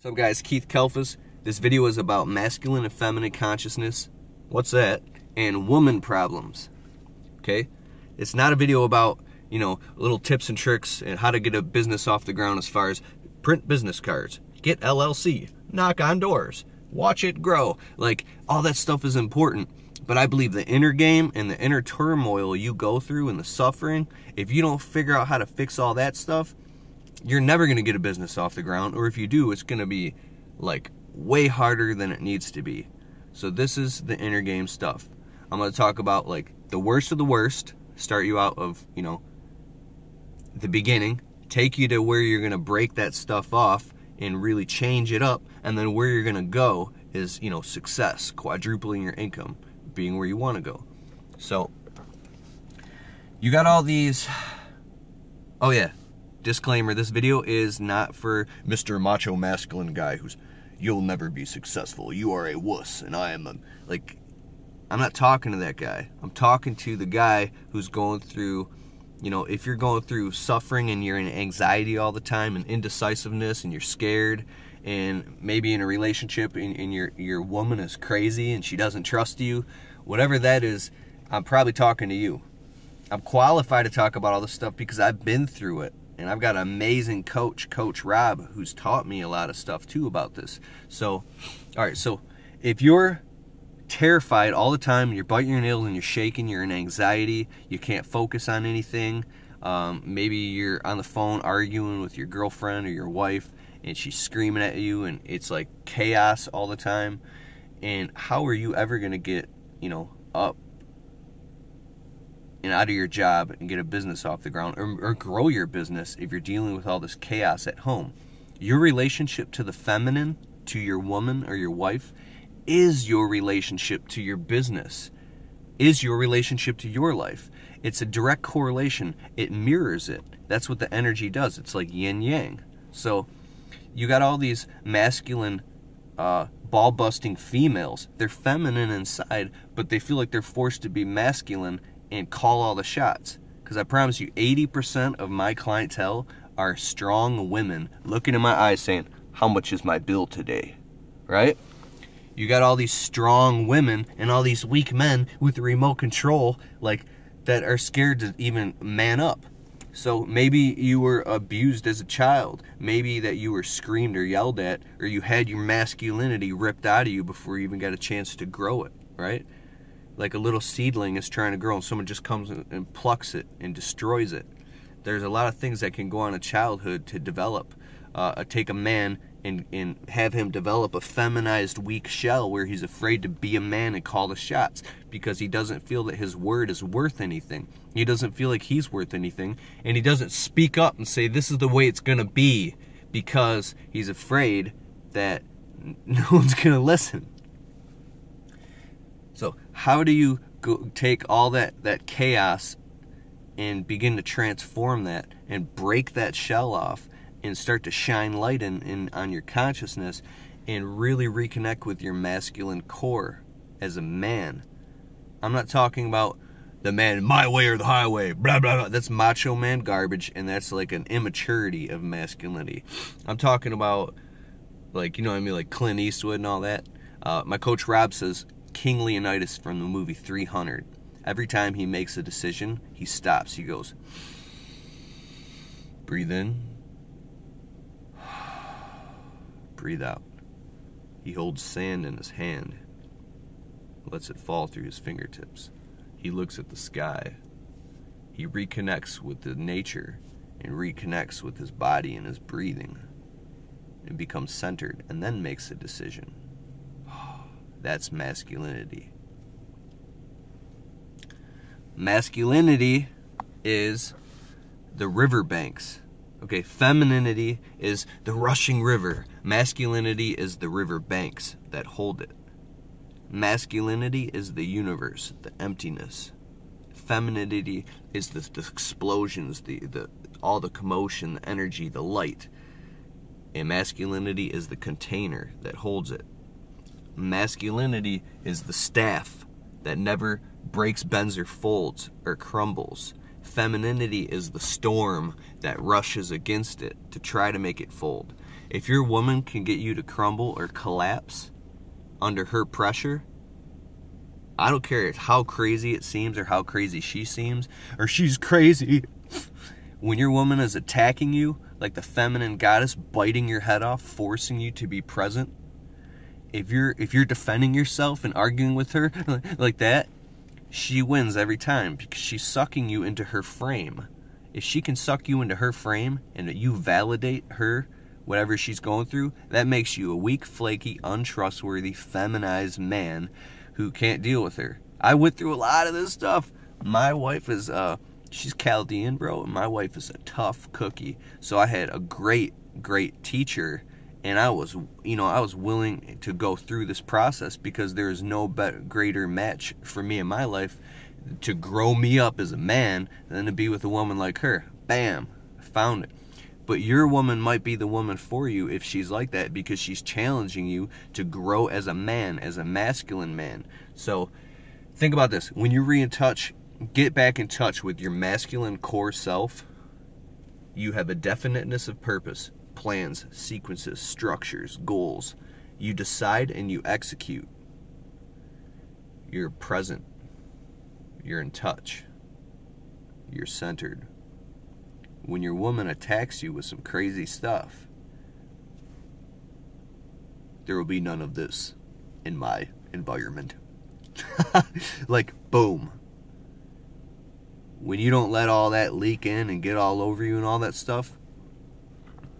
What's up guys, Keith Kalfas. This video is about masculine and feminine consciousness. What's that? And woman problems. Okay? It's not a video about, you know, little tips and tricks and how to get a business off the ground as far as print business cards, get LLC, knock on doors, watch it grow. Like, all that stuff is important. But I believe the inner game and the inner turmoil you go through and the suffering, if you don't figure out how to fix all that stuff, you're never going to get a business off the ground, or if you do, it's going to be like way harder than it needs to be. So, this is the inner game stuff. I'm going to talk about like the worst of the worst, start you out of, you know, the beginning, take you to where you're going to break that stuff off and really change it up, and then where you're going to go is, you know, success, quadrupling your income, being where you want to go. So, you got all these. Oh, yeah, disclaimer this video is not for Mr. Macho Masculine guy who's you'll never be successful. You are a wuss and I am a like I'm not talking to that guy. I'm talking to the guy who's going through you know, if you're going through suffering and you're in anxiety all the time and indecisiveness and you're scared and maybe in a relationship and, and your your woman is crazy and she doesn't trust you, whatever that is, I'm probably talking to you. I'm qualified to talk about all this stuff because I've been through it and I've got an amazing coach, Coach Rob, who's taught me a lot of stuff too about this. So, all right, so if you're terrified all the time, you're biting your nails and you're shaking, you're in anxiety, you can't focus on anything, um, maybe you're on the phone arguing with your girlfriend or your wife and she's screaming at you and it's like chaos all the time. And how are you ever going to get, you know, up and out of your job and get a business off the ground or, or, grow your business if you're dealing with all this chaos at home. Your relationship to the feminine, to your woman or your wife, is your relationship to your business, is your relationship to your life. It's a direct correlation, it mirrors it. That's what the energy does. It's like yin yang. So you got all these masculine uh, ball busting females. They're feminine inside, but they feel like they're forced to be masculine and call all the shots. Because I promise you, 80% of my clientele are strong women looking in my eyes saying, How much is my bill today? Right? You got all these strong women and all these weak men with remote control, like that are scared to even man up. So maybe you were abused as a child. Maybe that you were screamed or yelled at, or you had your masculinity ripped out of you before you even got a chance to grow it, right? Like a little seedling is trying to grow and someone just comes and plucks it and destroys it. There's a lot of things that can go on in childhood to develop. Uh, take a man and, and have him develop a feminized weak shell where he's afraid to be a man and call the shots because he doesn't feel that his word is worth anything. He doesn't feel like he's worth anything and he doesn't speak up and say this is the way it's going to be because he's afraid that no one's going to listen. So how do you go, take all that, that chaos and begin to transform that and break that shell off and start to shine light in, in on your consciousness and really reconnect with your masculine core as a man. I'm not talking about the man my way or the highway, blah blah blah. That's macho man garbage, and that's like an immaturity of masculinity. I'm talking about like you know what I mean, like Clint Eastwood and all that. Uh, my coach Rob says King Leonidas from the movie 300. Every time he makes a decision, he stops. He goes, breathe in, breathe out. He holds sand in his hand, lets it fall through his fingertips. He looks at the sky. He reconnects with the nature and reconnects with his body and his breathing and becomes centered and then makes a decision. That's masculinity. Masculinity is the riverbanks. Okay, femininity is the rushing river. Masculinity is the river banks that hold it. Masculinity is the universe, the emptiness. Femininity is the, the explosions, the, the all the commotion, the energy, the light. And masculinity is the container that holds it masculinity is the staff that never breaks, bends, or folds or crumbles. Femininity is the storm that rushes against it to try to make it fold. If your woman can get you to crumble or collapse under her pressure, I don't care how crazy it seems or how crazy she seems or she's crazy. when your woman is attacking you like the feminine goddess biting your head off, forcing you to be present, if you're if you're defending yourself and arguing with her like that, she wins every time because she's sucking you into her frame. If she can suck you into her frame and you validate her whatever she's going through, that makes you a weak, flaky, untrustworthy, feminized man who can't deal with her. I went through a lot of this stuff. My wife is uh she's Chaldean, bro, and my wife is a tough cookie. So I had a great, great teacher and I was, you know, I was willing to go through this process because there is no better, greater match for me in my life to grow me up as a man than to be with a woman like her. Bam, found it. But your woman might be the woman for you if she's like that because she's challenging you to grow as a man, as a masculine man. So think about this. When you re in touch, get back in touch with your masculine core self. You have a definiteness of purpose, plans, sequences, structures, goals. You decide and you execute. You're present. You're in touch. You're centered when your woman attacks you with some crazy stuff, there will be none of this in my environment. like, boom. When you don't let all that leak in and get all over you and all that stuff,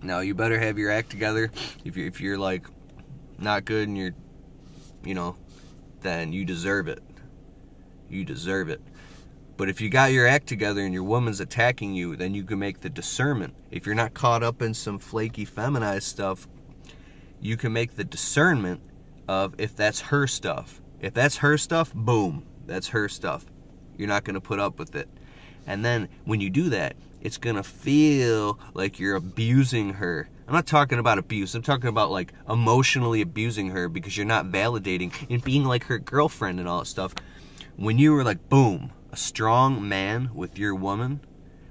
now you better have your act together. If you're, if you're like not good and you're, you know, then you deserve it. You deserve it. But if you got your act together and your woman's attacking you, then you can make the discernment. If you're not caught up in some flaky feminized stuff, you can make the discernment of if that's her stuff. If that's her stuff, boom, that's her stuff. You're not going to put up with it. And then when you do that, it's to feel like you're abusing her. I'm not talking about abuse. I'm talking about like emotionally abusing her because you're not validating and being like her girlfriend and all that stuff. When you were like, boom, a strong man with your woman,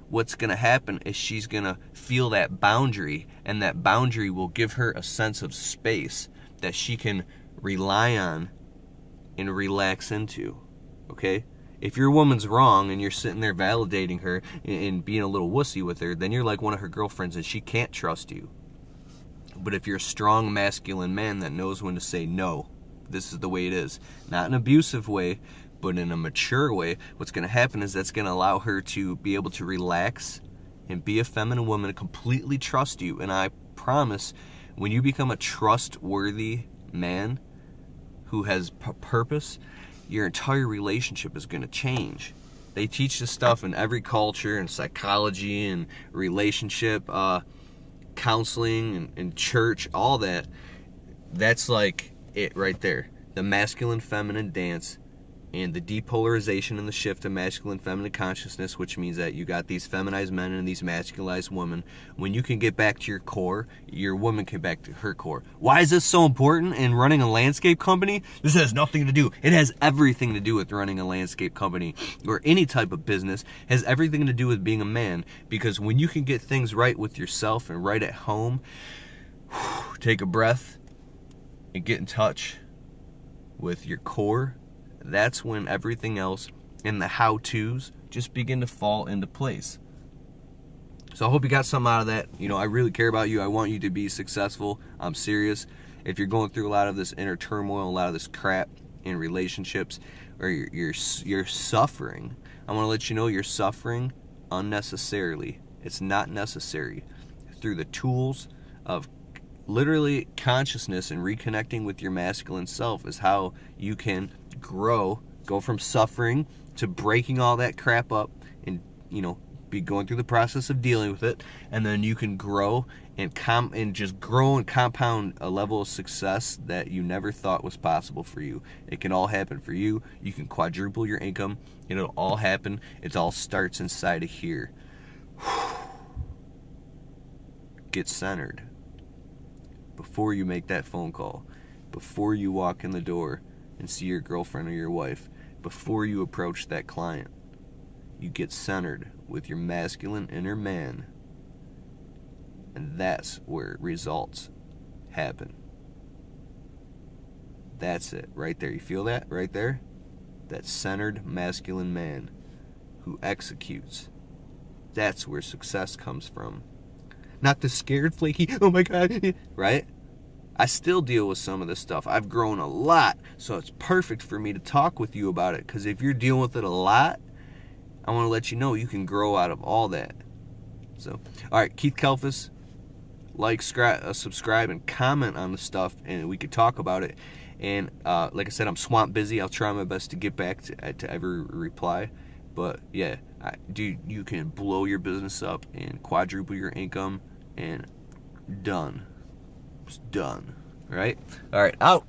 what's to happen is she's to feel that boundary, and that boundary will give her a sense of space that she can rely on and relax into. Okay? If your woman's wrong and you're sitting there validating her and being a little wussy with her, then you're like one of her girlfriends and she can't trust you. But if you're a strong masculine man that knows when to say no, this is the way it is. Not an abusive way, but in a mature way, what's going to happen is that's going to allow her to be able to relax and be a feminine woman, and completely trust you. And I promise, when you become a trustworthy man who has purpose, your entire relationship is going to change. They teach this stuff in every culture and psychology and relationship uh, counseling and, and church, all that. That's like it right there. The masculine feminine dance and the depolarization and the shift of masculine and feminine consciousness, which means that you got these feminized men and these masculized women. When you can get back to your core, your woman can back to her core. Why is this so important in running a landscape company? This has nothing to do. It has everything to do with running a landscape company or any type of business. It has everything to do with being a man because when you can get things right with yourself and right at home, take a breath and get in touch with your core that's when everything else and the how to's just begin to fall into place. So I hope you got something out of that. You know, I really care about you. I want you to be successful. I'm serious. If you're going through a lot of this inner turmoil, a lot of this crap in relationships, or you're you're, you're suffering, I want to let you know you're suffering unnecessarily. It's not necessary. Through the tools of literally consciousness and reconnecting with your masculine self is how you can grow, go from suffering to breaking all that crap up and, you know, be going through the process of dealing with it and then you can grow and com and just grow and compound a level of success that you never thought was possible for you. It can all happen for you. You can quadruple your income. It'll all happen. It all starts inside of here. Get centered before you make that phone call, before you walk in the door and see your girlfriend or your wife before you approach that client. You get centered with your masculine inner man. And that's where results happen. That's it, right there. You feel that right there? That centered masculine man who executes. That's where success comes from. Not the scared, flaky, oh my god, right? I still deal with some of this stuff. I've grown a lot, so it's perfect for me to talk with you about it. Because if you're dealing with it a lot, I want to let you know you can grow out of all that. So, all right, Keith Kalfas, like, uh, subscribe, and comment on the stuff, and we could talk about it. And uh, like I said, I'm swamp busy. I'll try my best to get back to, uh, to every reply. But yeah, I, dude, you can blow your business up and quadruple your income, and done. It's done. Right? All right, out.